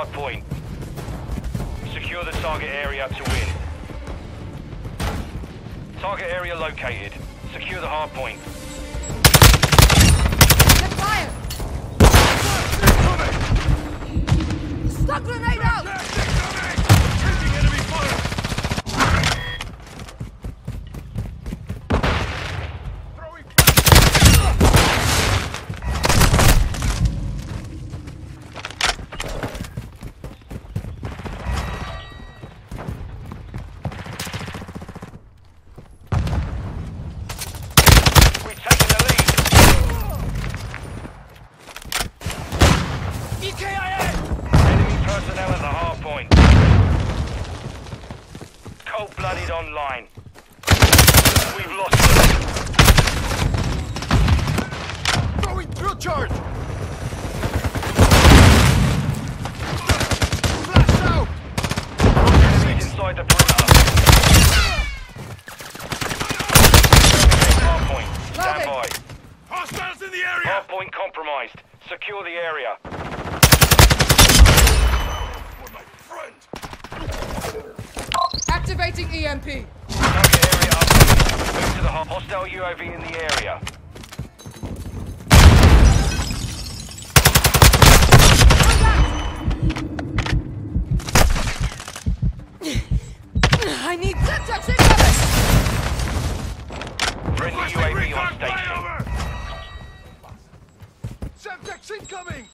hard point. Secure the target area to win. Target area located. Secure the hard point. Get fire! Stun grenade out! Taking enemy fire! Throwing We've taken the lead. Enemy personnel at the hard point. Cold-blooded online. We've lost them. Throwing drill charge! Flash out! Enemies inside the perimeter. Hard point. Stand by. Hostiles in the area! Hard point compromised. Secure the area. Activating EMP. Target area. Move to the hostile UAV in the area. I need contact incoming! Friendly UAV on station. Semtex incoming!